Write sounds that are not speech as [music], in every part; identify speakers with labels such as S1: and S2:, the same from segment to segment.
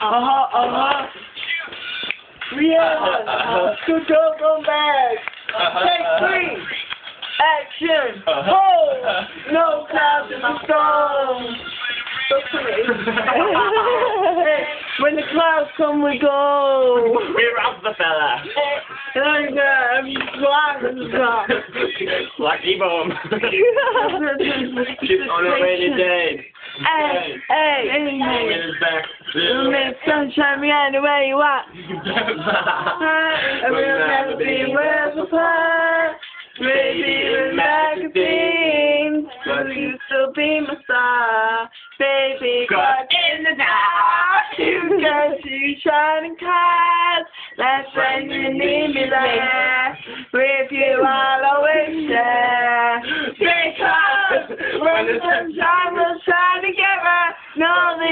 S1: Uh-huh, uh-huh. Yeah. Good job on back. Take three. Action. Oh, no clouds in the storm. hey, when the clouds come, we go.
S2: We're Rockefeller.
S1: And I'm glad
S2: Lucky bomb. [laughs] She's on a rainy day.
S1: Hey, hey, hey. You make sunshine me anywhere you want. I will never be worth apart. Maybe with magazines, but you still be my star. Baby, got in the dark. You got [laughs] two shining cars. That's when you need me there. With you, I'll always share. [laughs] Because when the sunshine will shine together,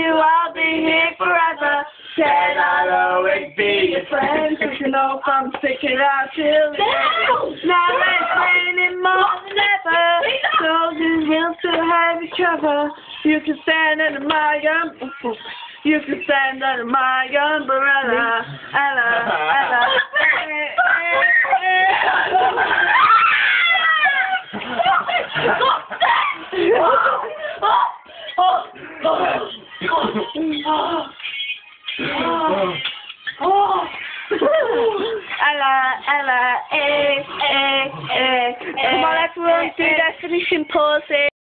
S1: that I'll be here forever. Said I'll always be your friend, cause you know if I'm sticking out till the end. Now it's raining more than ever, soldiers will still have each other. You can stand under my umbrella. You can stand under my umbrella. Ella, Ella. Ella, Ella, eh, eh, eh, eh. Come on, everyone, do definition poses.